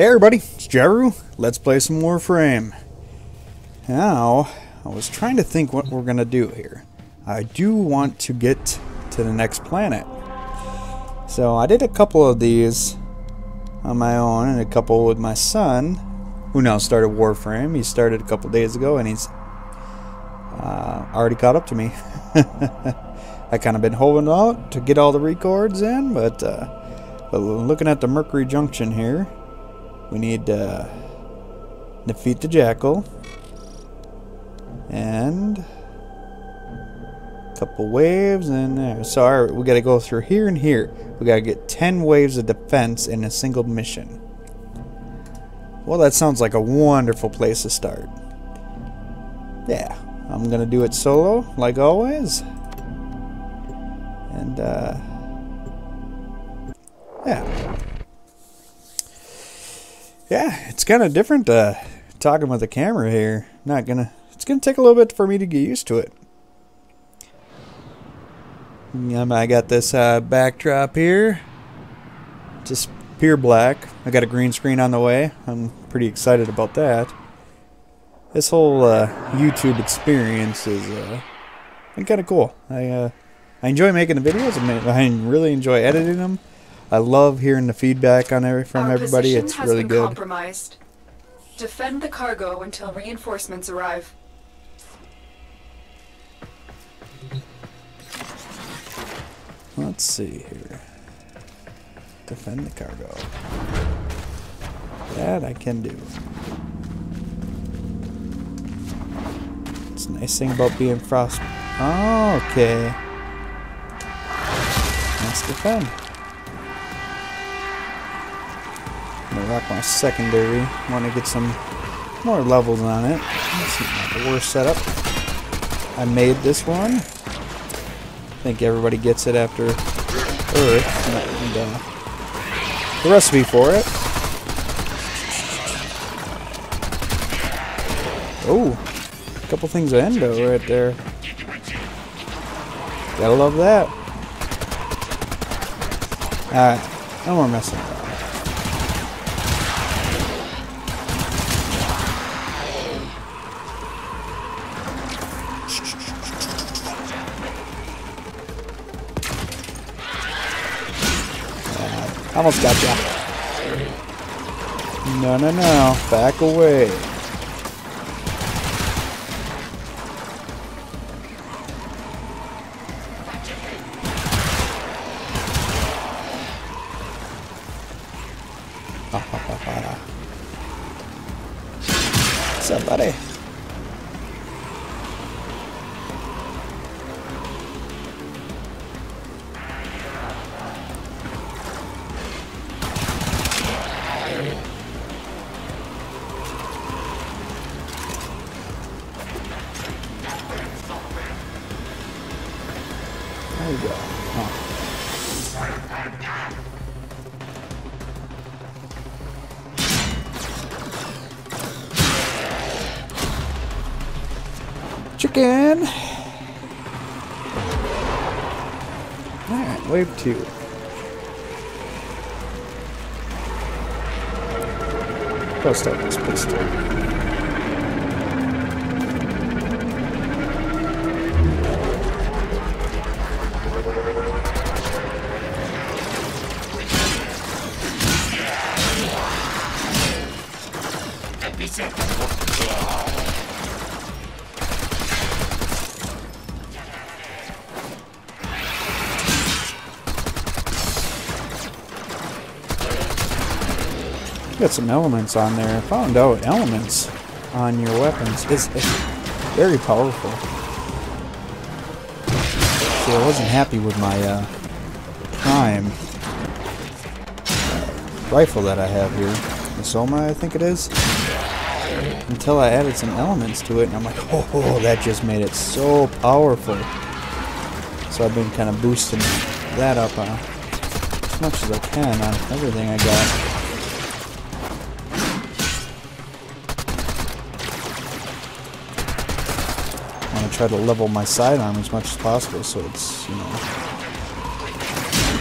Hey everybody, it's Jaruu. Let's play some Warframe. Now, I was trying to think what we're gonna do here. I do want to get to the next planet. So I did a couple of these on my own and a couple with my son, who now started Warframe. He started a couple days ago and he's uh, already caught up to me. I kind of been holding out to get all the records in, but, uh, but looking at the Mercury Junction here, we need to uh, defeat the Jackal. And a couple waves and there. So alright, we gotta go through here and here. We gotta get 10 waves of defense in a single mission. Well, that sounds like a wonderful place to start. Yeah, I'm gonna do it solo, like always. And, uh, yeah yeah, it's kind of different uh, talking with the camera here. Not gonna. It's gonna take a little bit for me to get used to it. Um, I got this uh, backdrop here, just pure black. I got a green screen on the way. I'm pretty excited about that. This whole uh, YouTube experience is uh, kind of cool. I uh, I enjoy making the videos. I really enjoy editing them. I love hearing the feedback on every, from Our everybody. It's has really been good. Compromised. Defend the cargo until reinforcements arrive. Let's see here. Defend the cargo. That I can do. It's a nice thing about being frost. Oh, okay. Let's defend. I'm gonna rock my secondary. Want to get some more levels on it. That's not the worst setup. I made this one. I think everybody gets it after Earth. And, uh, the recipe for it. Oh, a couple things of endo right there. Gotta love that. Alright, no more messing around. Almost got ya. No, no, no. Back away. Got some elements on there. I found out elements on your weapons is, very powerful. See, I wasn't happy with my uh, prime uh, rifle that I have here. The Soma, I think it is. Until I added some elements to it, and I'm like, oh, that just made it so powerful. So I've been kind of boosting that up uh, as much as I can on everything I got. I try to level my sidearm as much as possible so it's, you know,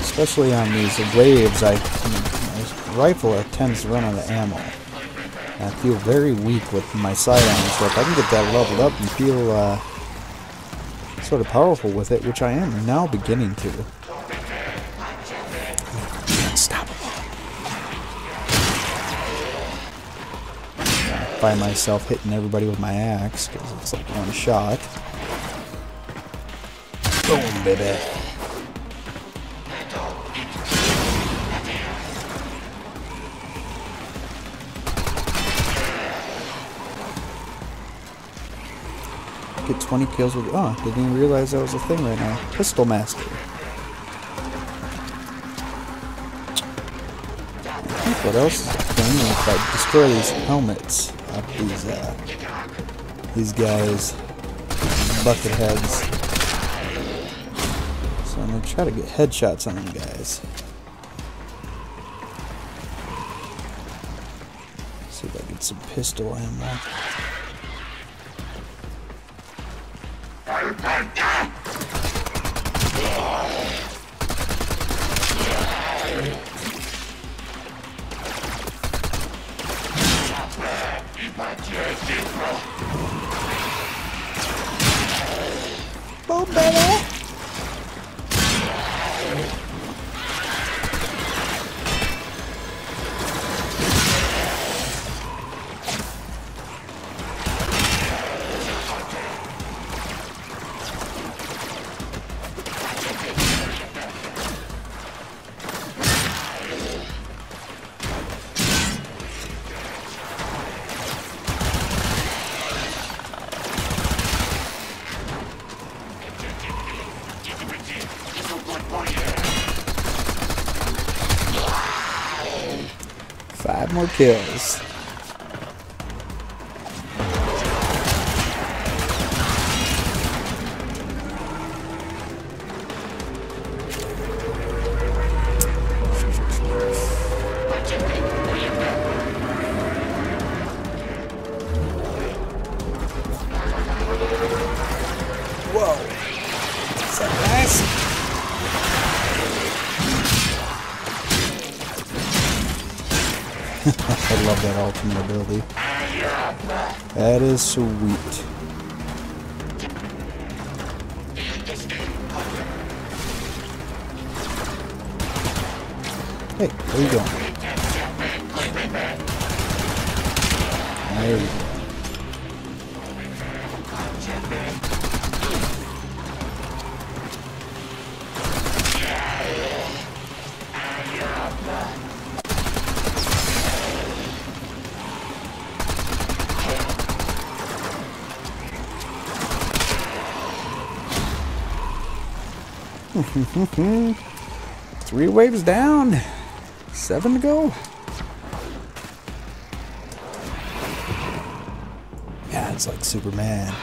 especially on these waves, I, I rifle tends to run out of ammo. And I feel very weak with my sidearms, so if I can get that leveled up and feel uh, sort of powerful with it, which I am now beginning to. Find myself hitting everybody with my axe because it's like one shot. Boom, baby. Get 20 kills with. Oh, didn't even realize that was a thing right now. Pistol Master. What else is a thing if I destroy these helmets of these, uh, these guys, bucket heads. So I'm gonna try to get headshots on them guys. See if I get some pistol ammo. Boom, baby! More kills. That ultimate ability. That is sweet. Hey, where you going? Three waves down. Seven to go. Yeah, it's like Superman.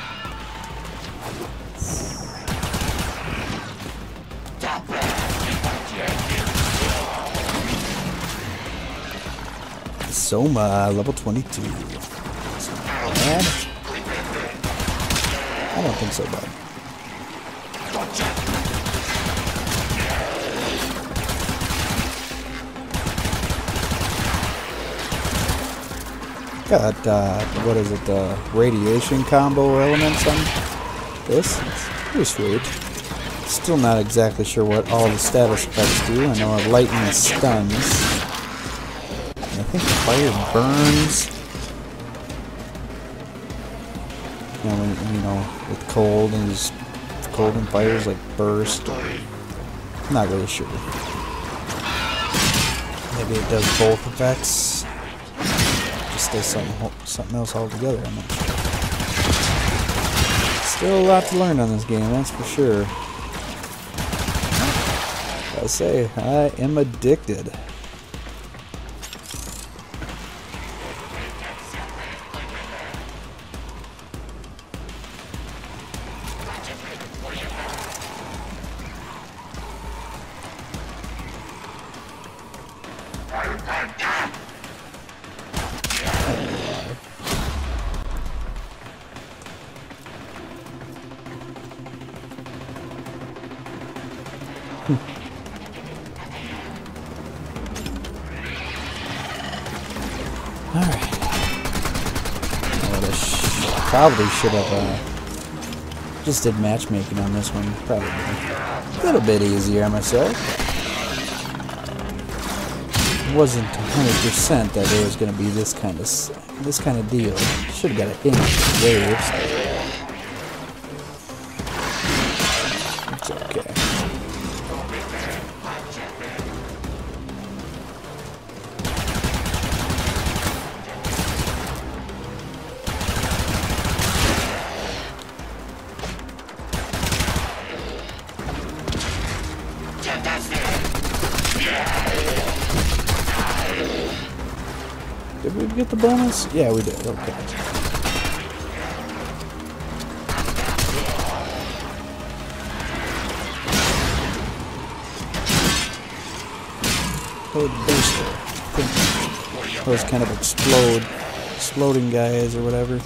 Soma, level 22. It's bad. I don't think so, bud. Got, uh, what is it, the radiation combo elements on this? It's pretty sweet. Still not exactly sure what all the status effects do. I know lightning stuns. And I think fire burns. You know, when, you know, with cold and just cold and fires like burst. Not really sure. Maybe it does both effects something something else altogether. I'm not sure. Still a lot to learn on this game, that's for sure. I say I am addicted. Probably should have uh, just did matchmaking on this one. Probably a little bit easier, must wasn't 100% that it was going to be this kind of this kind of deal. Should have got a hint of waves. Yeah, we did. Okay. The booster. I think those kind of explode, exploding guys or whatever.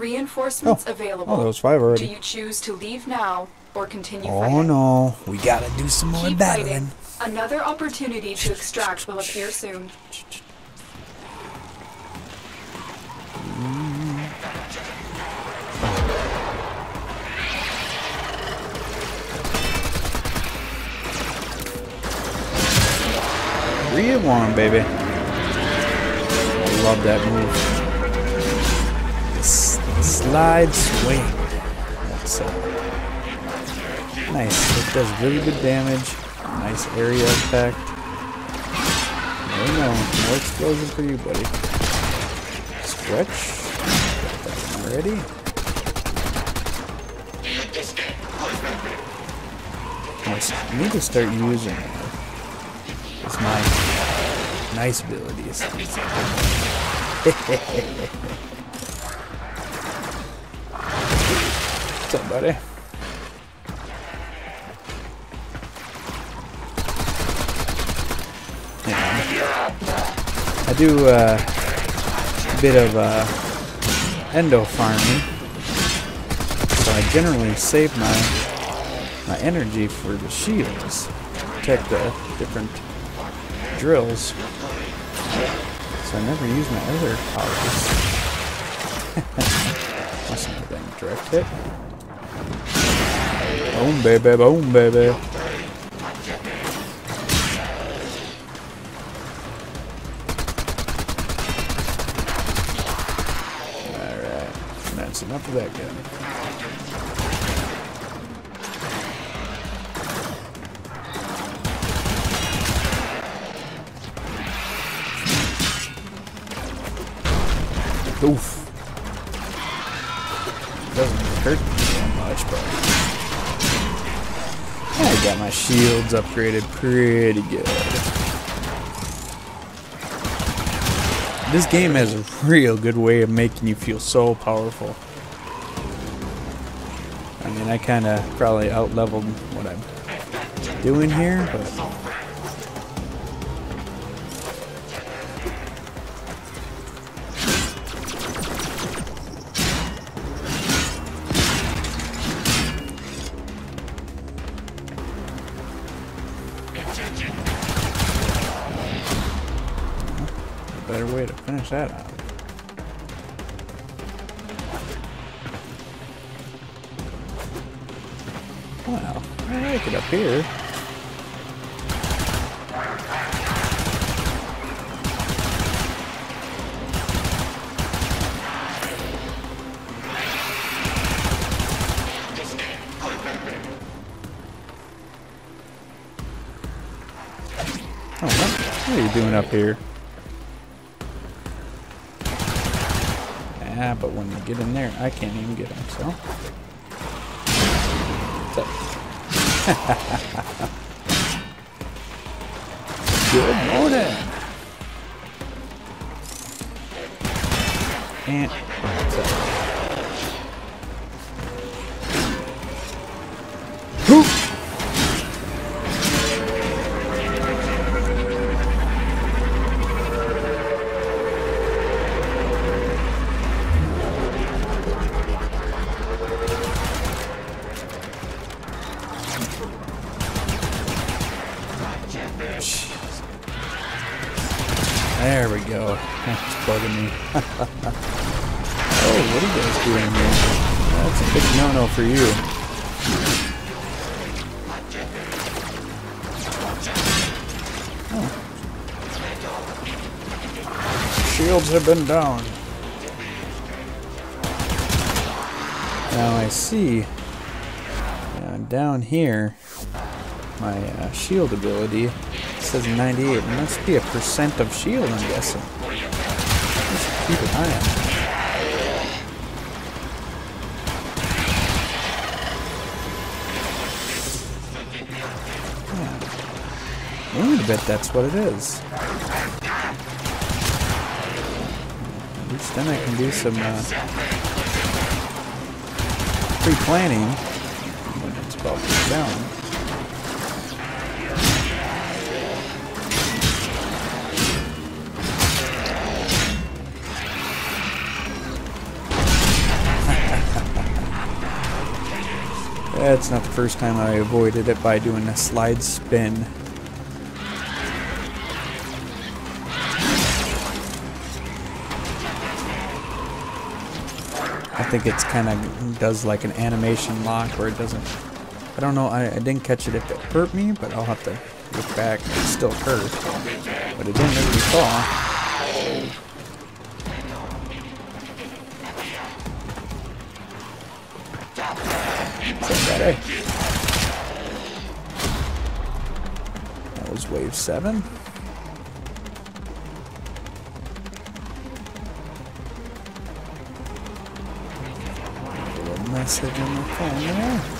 Reinforcements Oh. available. Oh, five Do you choose to leave now or continue Oh fighting? no, we gotta do some more Keep battling. fighting. Another opportunity to extract will appear soon. Three baby. I love that move. Slide swing. That's uh, nice. It does really good damage. Nice area effect. No, no, no explosion for you, buddy. Stretch. Already. Nice. I need to start using it. It's my nice abilities. Buddy? Yeah. I do uh, a bit of uh, endo farming, so I generally save my my energy for the shields, protect the different drills. So I never use my other powers. Been direct hit. Boom, baby, boom, baby. Alright, that's enough of that gun. Oof. Shields upgraded pretty good. This game has a real good way of making you feel so powerful. I mean, I kind of probably out-leveled what I'm doing here, but way to finish that out. Wow, I like it up here. Oh, what, what are you doing up here? Yeah, but when you get in there, I can't even get them, so. So- Good morning. And so. Bugging me. oh, what are you guys doing here? That's a big no-no for you. Oh. Shields have been down. Now I see uh, down here my uh, shield ability says 98. It must be a percent of shield, I'm guessing. I keep an eye on. Yeah. Gonna bet that's what it is. At least then I can do some uh, pre-planning when it's about to down. That's not the first time I avoided it by doing a slide spin. I think it's kind of does like an animation lock where it doesn't. I don't know. I, I didn't catch it if it hurt me, but I'll have to look back. It still hurt, but it didn't make me fall. That was wave seven. A little message on the phone there.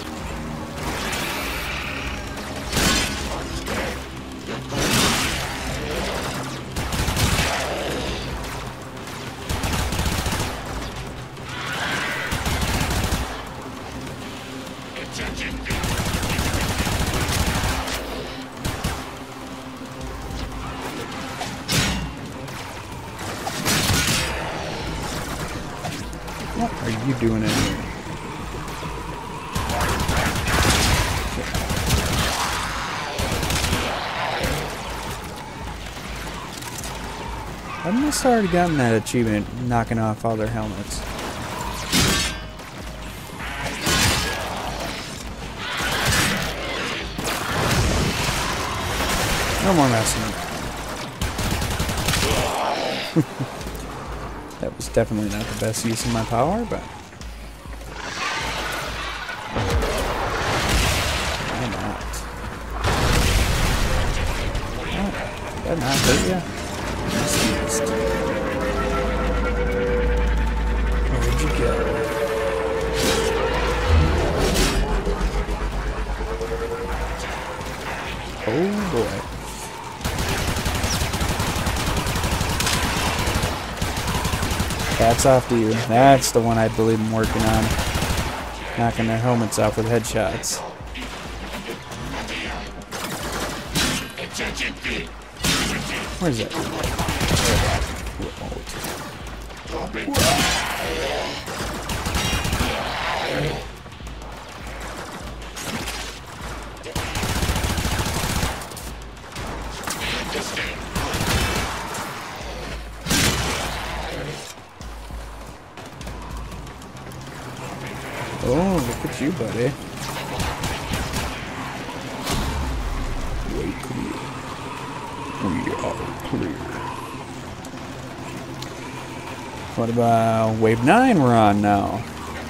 I must have already gotten that achievement, knocking off all their helmets. No more messing. that was definitely not the best use of my power, but... Why not? Oh, that not hurt ya? Hats off to you. That's the one I believe I'm working on. Knocking their helmets off with headshots. Where's that? Buddy. Way clear. We are clear. What about wave 9 we're on now?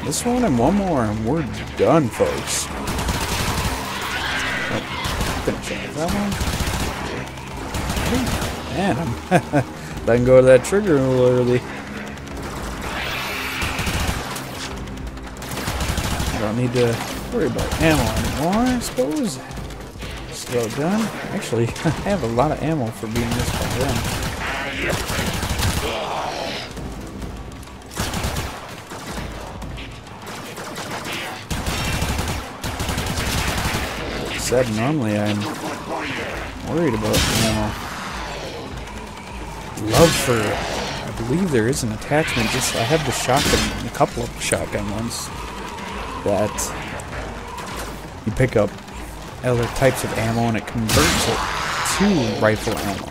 This one and one more and we're done, folks. Oh, finish off that one. Man, I'm letting go of that trigger a little early. Don't need to worry about ammo anymore, I suppose. Slow gun. Actually, I have a lot of ammo for being this far in. Said normally I'm worried about ammo. Love for I believe there is an attachment just I have the shotgun a couple of shotgun ones that you pick up other types of ammo and it converts it to rifle ammo.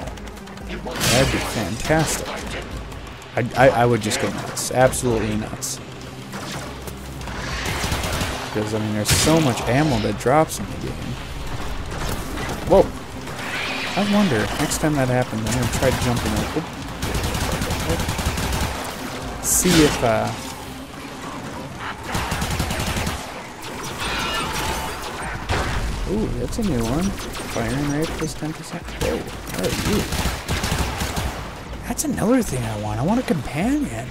That'd be fantastic. I, I, I would just go nuts. Absolutely nuts. Because, I mean, there's so much ammo that drops in the game. Whoa. I wonder, next time that happens, I'm going to try jumping up. See if, uh... Ooh, that's a new one. Firing rate plus 10%. Whoa, are you? That's another thing I want. I want a companion.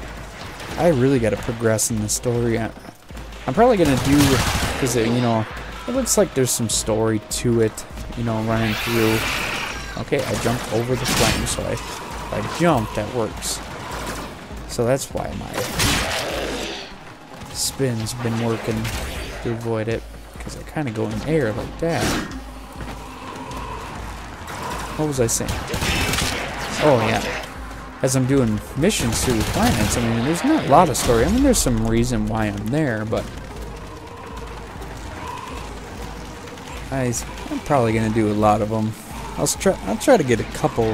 I really got to progress in the story. I, I'm probably going to do, because, uh, you know, it looks like there's some story to it, you know, running through. Okay, I jumped over the flame, so I, if I jump, that works. So that's why my spin's been working to avoid it because I kind of go in air like that. What was I saying? Oh, yeah. As I'm doing missions through the planets, I mean, there's not a lot of story. I mean, there's some reason why I'm there, but... I'm probably going to do a lot of them. I'll try, I'll try to get a couple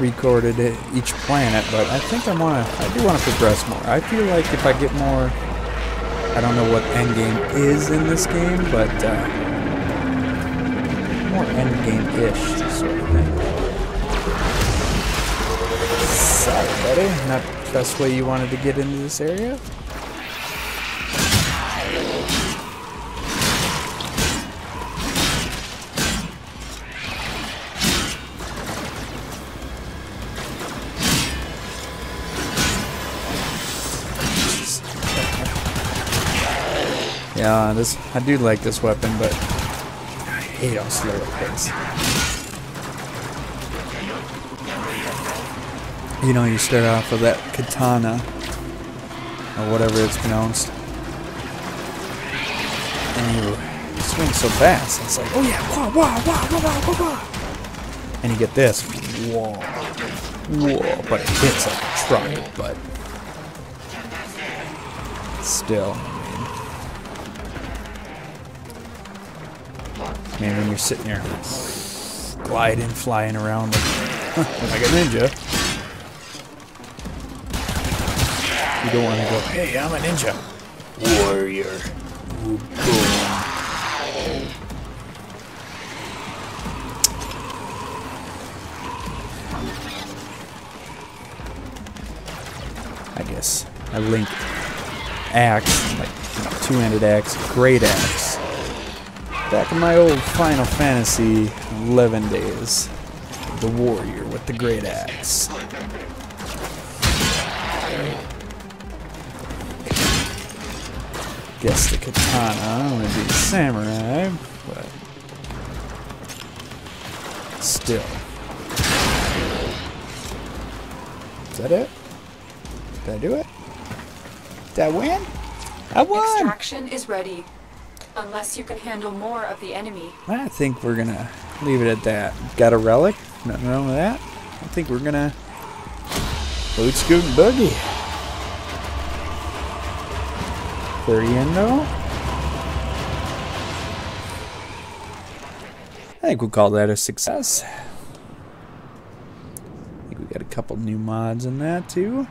recorded at each planet, but I think I want to, I do want to progress more. I feel like if I get more I don't know what endgame is in this game, but uh, more endgame-ish sort of thing. Sorry, buddy. Not the best way you wanted to get into this area? This I do like this weapon, but I hate how slow it hits. You know, you start off with that katana, or whatever it's pronounced, and you swing so fast. It's like, oh yeah, wah wah wah wah wah wah, and you get this, whoa, whoa, but it hits like a truck, but still. Man, when you're sitting there gliding, flying around like, like a ninja, you don't want to go, hey, I'm a ninja. Warrior. Ooh. I guess A link axe, like two-handed axe, great axe Back in my old Final Fantasy 11 days. The warrior with the great axe. Guess the katana would be a samurai, but still. Is that it? Did I do it? Did I win? I won! Extraction is ready. Unless you can handle more of the enemy. I think we're gonna leave it at that. Got a relic? Nothing wrong with that. I think we're gonna loot scoot and boogie. 30 endo. I think we'll call that a success. I think we got a couple new mods in that too.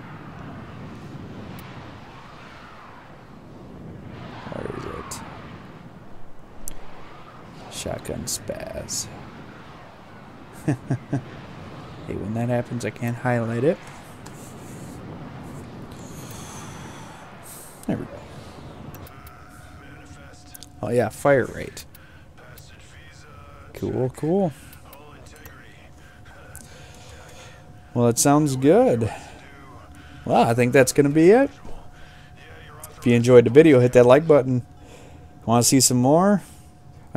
Shotgun Spazz. hey, when that happens, I can't highlight it. There we go. Oh yeah, fire rate. Cool, cool. Well, it sounds good. Well, I think that's going to be it. If you enjoyed the video, hit that like button. Want to see some more?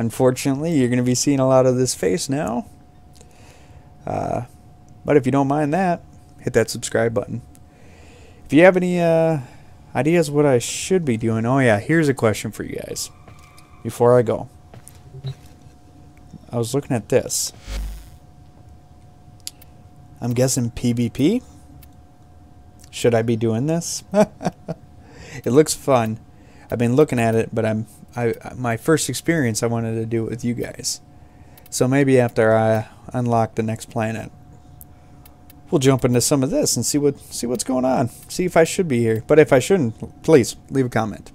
Unfortunately, you're going to be seeing a lot of this face now. Uh, but if you don't mind that, hit that subscribe button. If you have any uh, ideas what I should be doing, oh yeah, here's a question for you guys. Before I go, I was looking at this. I'm guessing PvP. Should I be doing this? it looks fun. I've been looking at it, but I'm I my first experience I wanted to do it with you guys. So maybe after I unlock the next planet, we'll jump into some of this and see what see what's going on. See if I should be here. But if I shouldn't, please leave a comment.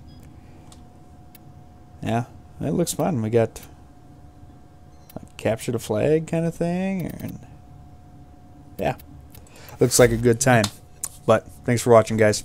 Yeah, it looks fun. We got like, capture the flag kind of thing, and yeah, looks like a good time. But thanks for watching, guys.